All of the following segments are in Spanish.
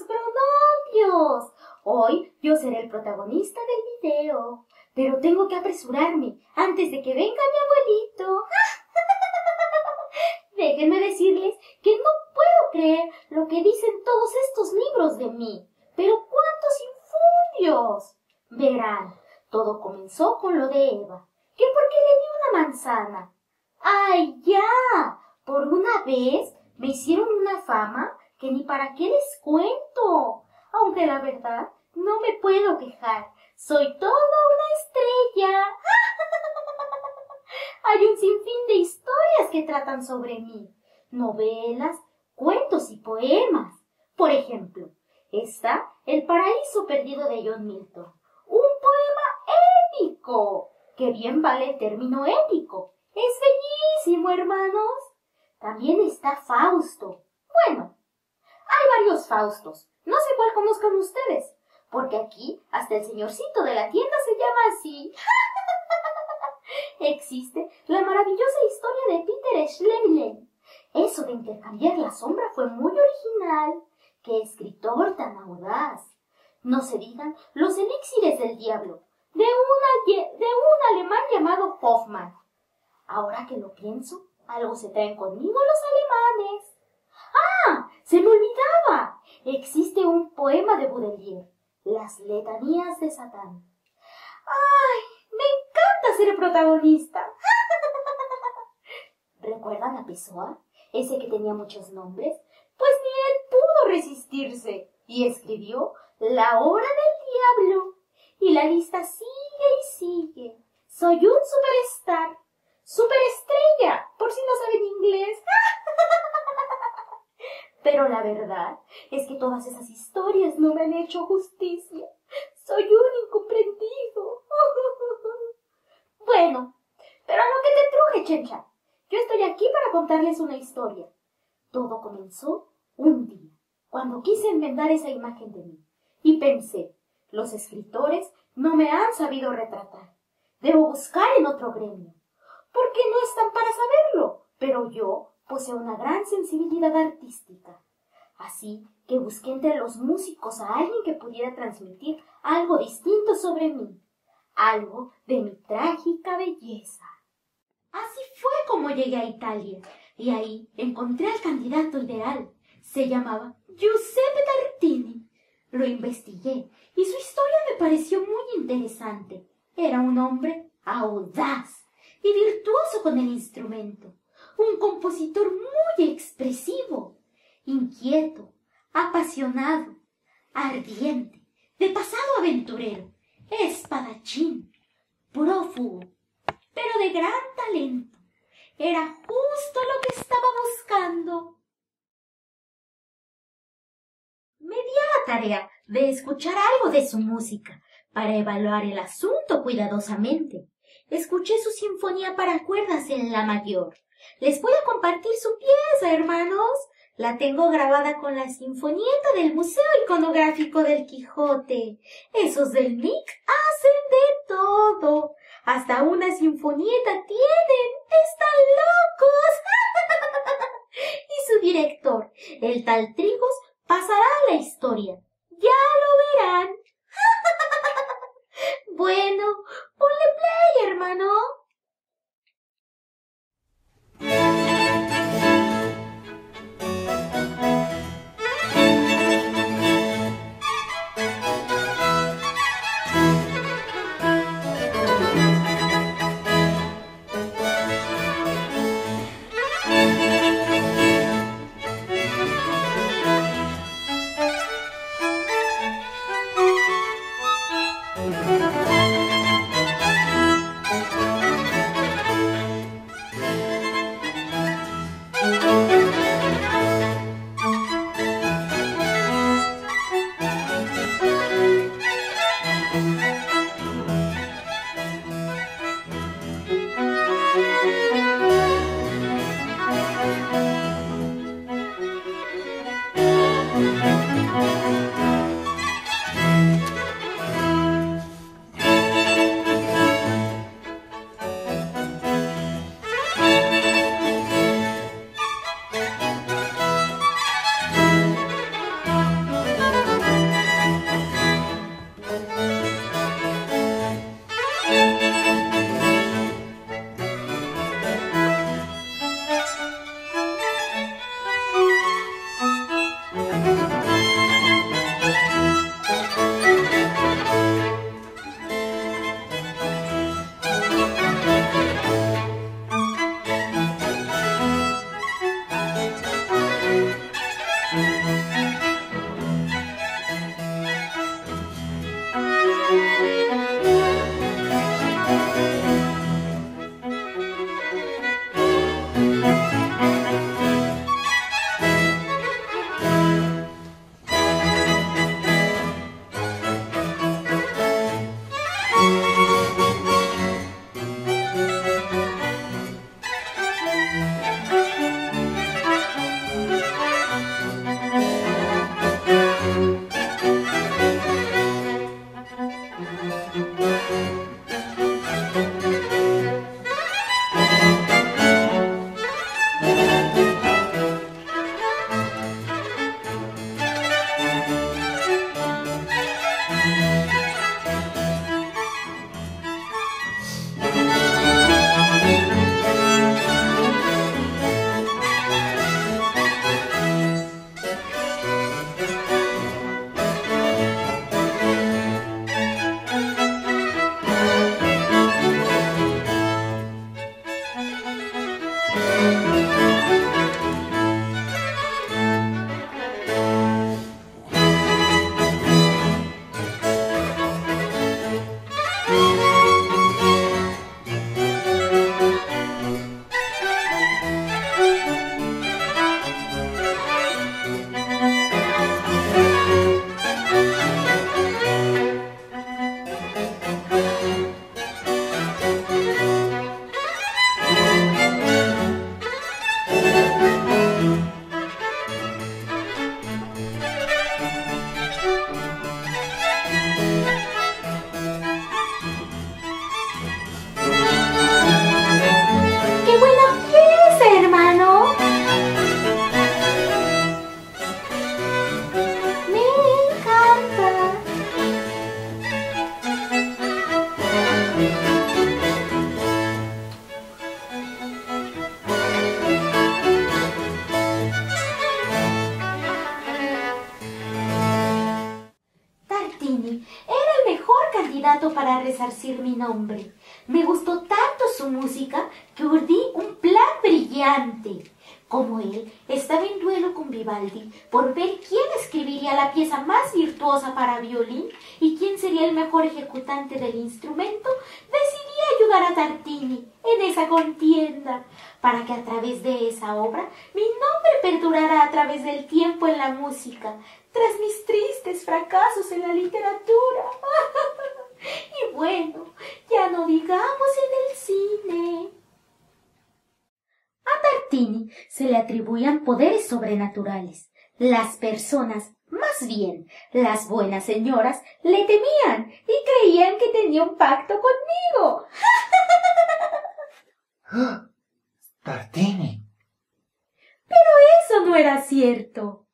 cronopios! Hoy yo seré el protagonista del video, pero tengo que apresurarme antes de que venga mi abuelito. Déjenme decirles que no puedo creer lo que dicen todos estos libros de mí. Pero cuántos infundios. Verán, todo comenzó con lo de Eva, que porque le di una manzana. ¡Ay, ya! Por una vez me hicieron una fama que ni para qué les cuento. Aunque la verdad no me puedo quejar. Soy toda una estrella. Hay un sinfín de historias que tratan sobre mí. Novelas, cuentos y poemas. Por ejemplo, está El paraíso perdido de John Milton. Un poema épico. Que bien vale el término épico. Es bellísimo, hermanos. También está Fausto. Bueno, hay varios Faustos. No sé cuál conozcan ustedes, porque aquí hasta el señorcito de la tienda se llama así. Existe la maravillosa historia de Peter Schlemihlen. Eso de intercambiar la sombra fue muy original. ¡Qué escritor tan audaz! No se digan los elixires del diablo, de, de un alemán llamado Hoffman. Ahora que lo pienso, algo se traen conmigo los alemanes. ¡Se me olvidaba! Existe un poema de Baudelaire, Las letanías de Satán. ¡Ay! ¡Me encanta ser protagonista! ¿Recuerdan a Pessoa? Ese que tenía muchos nombres. Pues ni él pudo resistirse y escribió La hora del diablo. Y la lista sigue y sigue. Soy un superstar. Superestrella, por si no saben inglés. Pero la verdad es que todas esas historias no me han hecho justicia. Soy un incomprendido. bueno, pero a lo que te truje, Chencha. Yo estoy aquí para contarles una historia. Todo comenzó un día, cuando quise enmendar esa imagen de mí. Y pensé, los escritores no me han sabido retratar. Debo buscar en otro gremio. Porque no están para saberlo. Pero yo posee una gran sensibilidad artística. Así que busqué entre los músicos a alguien que pudiera transmitir algo distinto sobre mí, algo de mi trágica belleza. Así fue como llegué a Italia, y ahí encontré al candidato ideal. Se llamaba Giuseppe Tartini. Lo investigué y su historia me pareció muy interesante. Era un hombre audaz y virtuoso con el instrumento un compositor muy expresivo, inquieto, apasionado, ardiente, de pasado aventurero, espadachín, prófugo, pero de gran talento. Era justo lo que estaba buscando. Me di a la tarea de escuchar algo de su música para evaluar el asunto cuidadosamente. Escuché su sinfonía para cuerdas en la mayor, les voy a compartir su pieza, hermanos. La tengo grabada con la sinfonieta del Museo Iconográfico del Quijote. Esos del MIC hacen de todo. Hasta una sinfonieta tienen. Están locos. y su director, el tal Trigos, pasará a la historia. Ya lo verán. bueno, ponle play, hermano. Música para resarcir mi nombre. Me gustó tanto su música que urdí un plan brillante. Como él estaba en duelo con Vivaldi por ver quién escribiría la pieza más virtuosa para violín y quién sería el mejor ejecutante del instrumento, decidí ayudar a Tartini en esa contienda, para que a través de esa obra mi nombre perdurara a través del tiempo en la música, tras mis tristes fracasos en la literatura. Bueno, ya no digamos en el cine. A Tartini se le atribuían poderes sobrenaturales. Las personas, más bien las buenas señoras, le temían y creían que tenía un pacto conmigo. Tartini. Pero eso no era cierto.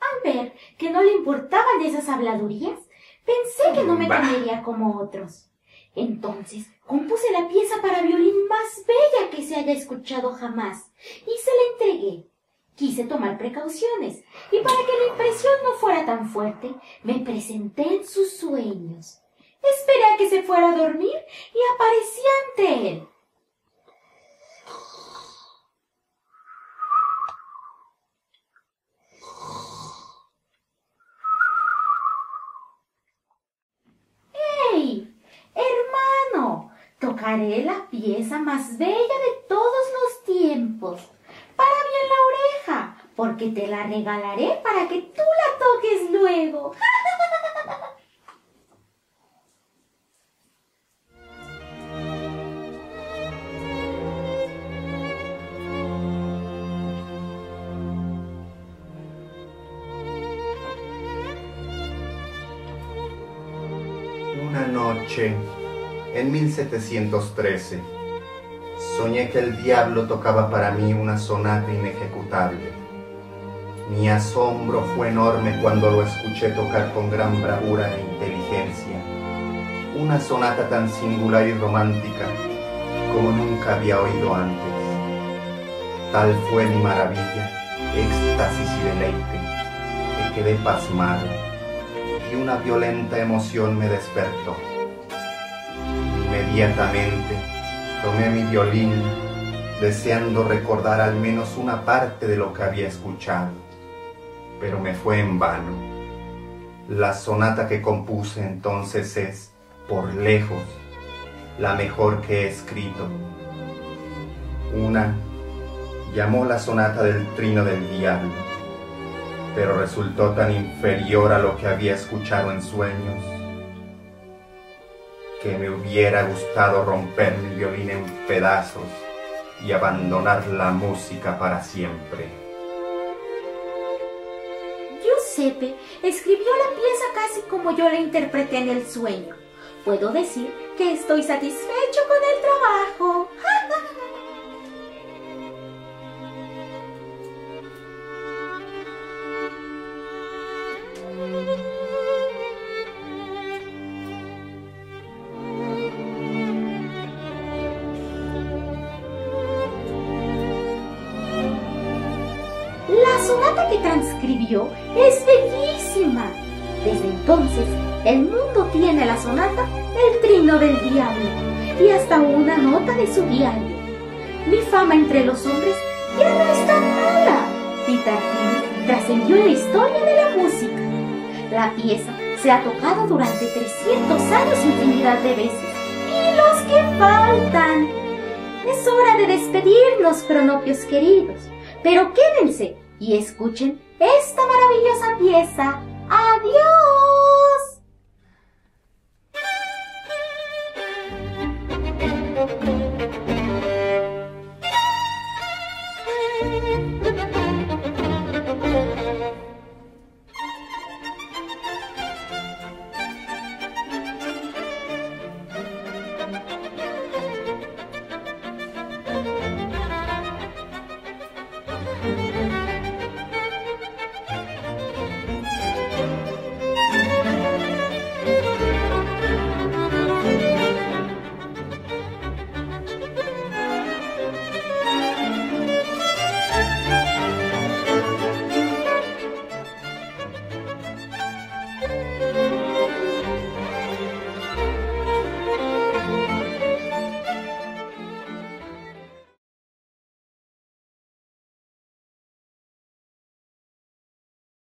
Al ver que no le importaban esas habladurías, Pensé que no me temería como otros. Entonces compuse la pieza para violín más bella que se haya escuchado jamás y se la entregué. Quise tomar precauciones y para que la impresión no fuera tan fuerte, me presenté en sus sueños. Esperé a que se fuera a dormir y aparecí ante él. tocaré la pieza más bella de todos los tiempos. Para bien la oreja, porque te la regalaré para que tú la toques luego. Una noche en 1713, soñé que el diablo tocaba para mí una sonata inejecutable. Mi asombro fue enorme cuando lo escuché tocar con gran bravura e inteligencia. Una sonata tan singular y romántica como nunca había oído antes. Tal fue mi maravilla, éxtasis y deleite, que quedé pasmado y una violenta emoción me despertó. Inmediatamente tomé mi violín, deseando recordar al menos una parte de lo que había escuchado, pero me fue en vano. La sonata que compuse entonces es, por lejos, la mejor que he escrito. Una llamó la sonata del trino del diablo, pero resultó tan inferior a lo que había escuchado en sueños que me hubiera gustado romper mi violín en pedazos y abandonar la música para siempre. Giuseppe escribió la pieza casi como yo la interpreté en el sueño. Puedo decir que estoy satisfecho transcribió es bellísima. Desde entonces, el mundo tiene la sonata El Trino del Diablo y hasta una nota de su diario. mi fama entre los hombres ya no es tan mala. Tin trascendió en la historia de la música. La pieza se ha tocado durante 300 años infinidad de veces. Y los que faltan. Es hora de despedirnos, cronopios queridos. Pero quédense y escuchen esta maravillosa pieza. ¡Adiós!